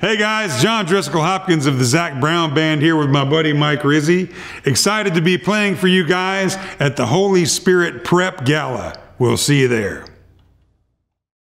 Hey guys, John Driskell Hopkins of the Zac Brown Band here with my buddy Mike Rizzi. Excited to be playing for you guys at the Holy Spirit Prep Gala. We'll see you there.